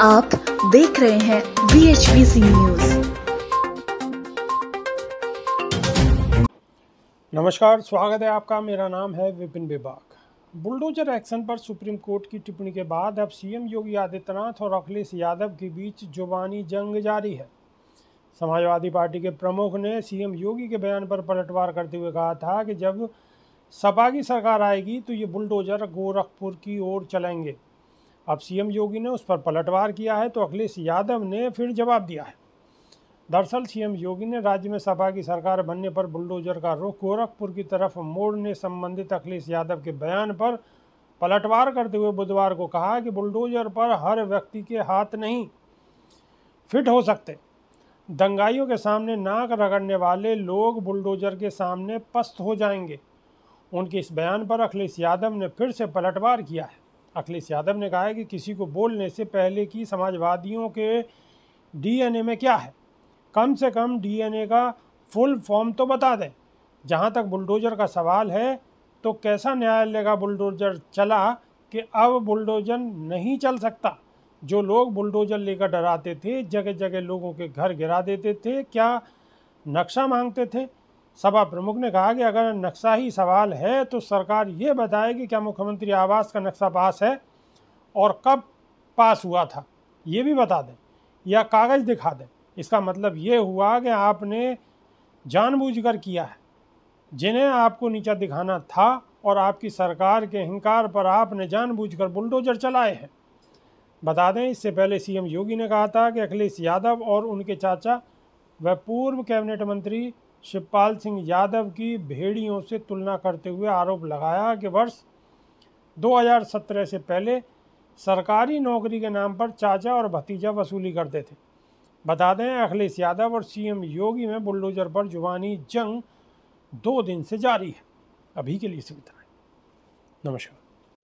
आप देख रहे हैं B H P C news नमस्कार, स्वागत है आपका। मेरा नाम है विपिन बेबाक। बुलडोजर एक्शन पर सुप्रीम कोर्ट की टिप्पणी के बाद अब सीएम योगी आदित्यनाथ और अखिलेश यादव के बीच जुबानी जंग जारी है। समाजवादी पार्टी के प्रमुख ने सीएम योगी के बयान पर पलटवार करते हुए कहा था कि जब सपा की सरकार आएगी तो ये बुलडोजर गोरखपुर की ओर चलेंगे। अब सीएम योगी ने उस पर पलटवार किया है तो अखिलेश यादव ने फिर जवाब दिया है। दरअसल सीएम योगी ने राज्य में सपा की सरकार बनने पर बुलडोजर का रुख गोरखपुर की तरफ़ मोड़ने संबंधित अखिलेश यादव के बयान पर पलटवार करते हुए बुधवार को कहा कि बुलडोजर पर हर व्यक्ति के हाथ नहीं फिट हो सकते। दंगाइयों के सामने नाक रगड़ने वाले लोग बुलडोजर के सामने पस्त हो जाएँगे। उनके इस बयान पर अखिलेश यादव ने फिर से पलटवार किया है। अखिलेश यादव ने कहा है कि किसी को बोलने से पहले की समाजवादियों के डीएनए में क्या है? कम से कम डीएनए का फुल फॉर्म तो बता दें। जहाँ तक बुलडोजर का सवाल है तो कैसा न्यायालय का बुलडोजर चला कि अब बुलडोजर नहीं चल सकता? जो लोग बुलडोजर लेकर डराते थे जगह जगह लोगों के घर गिरा देते थे, क्या नक्शा मांगते थे? सभा प्रमुख ने कहा कि अगर नक्शा ही सवाल है तो सरकार ये बताए कि क्या मुख्यमंत्री आवास का नक्शा पास है और कब पास हुआ था। ये भी बता दें या कागज़ दिखा दें। इसका मतलब ये हुआ कि आपने जानबूझकर किया है, जिन्हें आपको नीचा दिखाना था और आपकी सरकार के हिंकार पर आपने जानबूझकर बुलडोजर चलाए हैं। बता दें, इससे पहले सीएम योगी ने कहा था कि अखिलेश यादव और उनके चाचा व पूर्व कैबिनेट मंत्री शिवपाल सिंह यादव की भेड़ियों से तुलना करते हुए आरोप लगाया कि वर्ष 2017 से पहले सरकारी नौकरी के नाम पर चाचा और भतीजा वसूली करते थे। बता दें, अखिलेश यादव और सीएम योगी में बुलडोजर पर जुबानी जंग दो दिन से जारी है। अभी के लिए सुविधा नमस्कार।